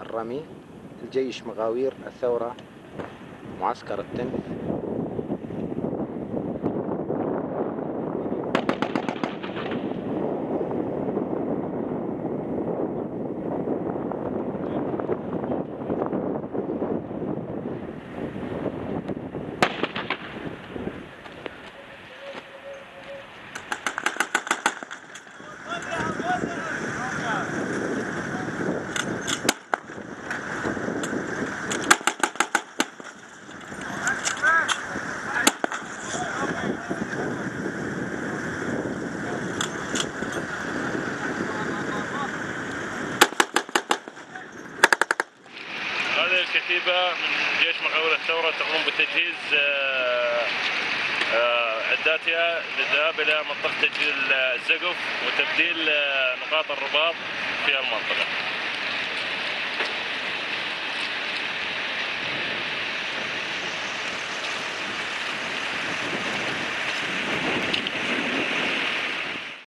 الرمي الجيش مغاوير الثورة معسكر التنف. الكتيبة من جيش مغاور الثورة تقوم بتجهيز آه، آه، عداتها للذهاب إلى منطقة تجهيز الزقف وتبديل آه، نقاط الرباط في المنطقة.